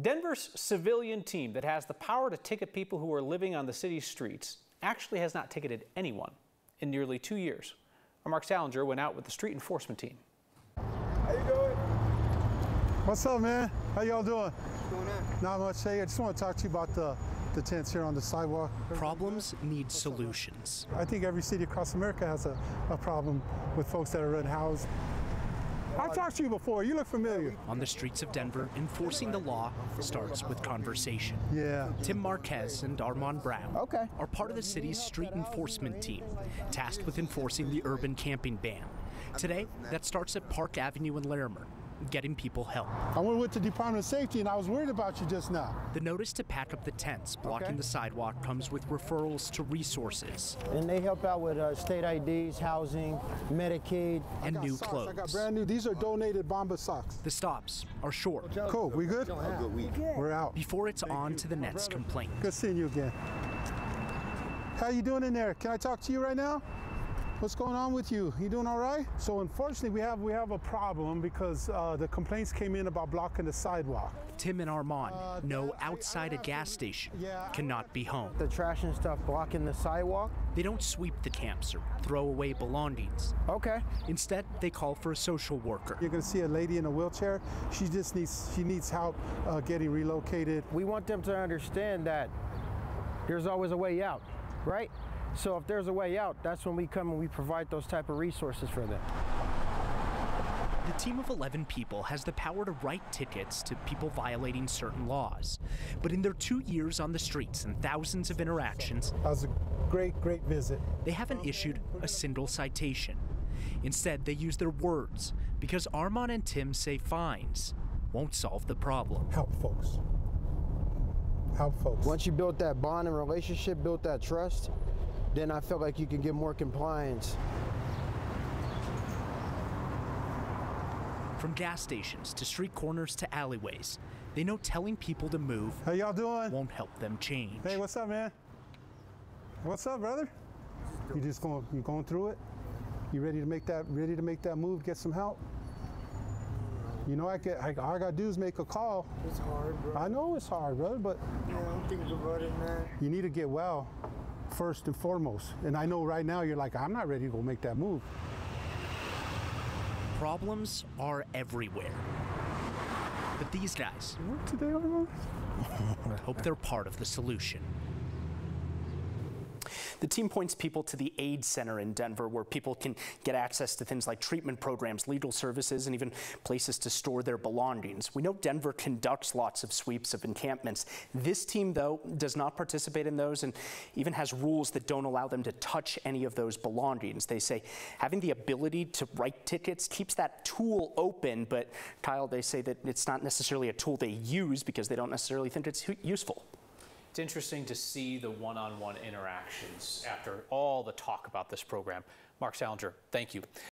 Denver's civilian team that has the power to ticket people who are living on the city's streets actually has not ticketed anyone in nearly two years. Our Marc Sallinger went out with the street enforcement team. How you doing? What's up, man? How y'all doing? What's going on? Not much. Hey, I just want to talk to you about the, the tents here on the sidewalk. Problems need solutions. I think every city across America has a, a problem with folks that are unhoused. I've talked to you before. You look familiar. On the streets of Denver, enforcing the law starts with conversation. Yeah. Tim Marquez and Armand Brown Okay. are part of the city's street enforcement team, tasked with enforcing the urban camping ban. Today, that starts at Park Avenue in Larimer, getting people help. I went with the Department of Safety and I was worried about you just now. The notice to pack up the tents blocking Okay. the sidewalk comes with referrals to resources And they help out with uh, state IDs, housing, Medicaid. and new socks. clothes. I got brand new. These are donated Bombas socks. The stops are short Cool. We good? We're out. before it's on to the next complaint. Good seeing you again. How you doing in there? Can I talk to you right now? What's going on with you? You doing all right? So unfortunately, we have we have a problem because uh, the complaints came in about blocking the sidewalk. Tim and Armand Uh, know I- I outside a gas to- station yeah, cannot be home. The trash and stuff blocking the sidewalk. They don't sweep the camps or throw away belongings. Okay. Instead, they call for a social worker. You're gonna see a lady in a wheelchair. She just needs she needs help uh, getting relocated. We want them to understand that there's always a way out, right? So if there's a way out, that's when we come and we provide those type of resources for them. The team of 11 people has the power to write tickets to people violating certain laws. But in their two years on the streets and thousands of interactions, That was a great great visit. they haven't issued a single citation. Instead, they use their words because Armand and Tim say fines won't solve the problem. Help folks. Help folks. Once you build that bond and relationship, build that trust, then I feel like you can get more compliance. From gas stations to street corners to alleyways, they know telling people to move How y'all doing? won't help them change. Hey, what's up, man? What's up, brother? You just going you going through it? You ready to make that ready to make that move? Get some help? You know, I get I, all I gotta do is make a call. It's hard, bro. I know it's hard, brother, but Yeah, I'm thinking about it, man. you need to get well first and foremost. And I know right now you're like, I'm not ready to go make that move. Problems are everywhere. But these guys What today, everyone? hope they're part of the solution. The team points people to the AIDS Center in Denver, where people can get access to things like treatment programs, legal services, and even places to store their belongings. We know Denver conducts lots of sweeps of encampments. This team, though, does not participate in those and even has rules that don't allow them to touch any of those belongings. They say having the ability to write tickets keeps that tool open, but Kyle, they say that it's not necessarily a tool they use because they don't necessarily think it's useful. It's interesting to see the one-on-one interactions after all the talk about this program. Marc Sallinger, thank you.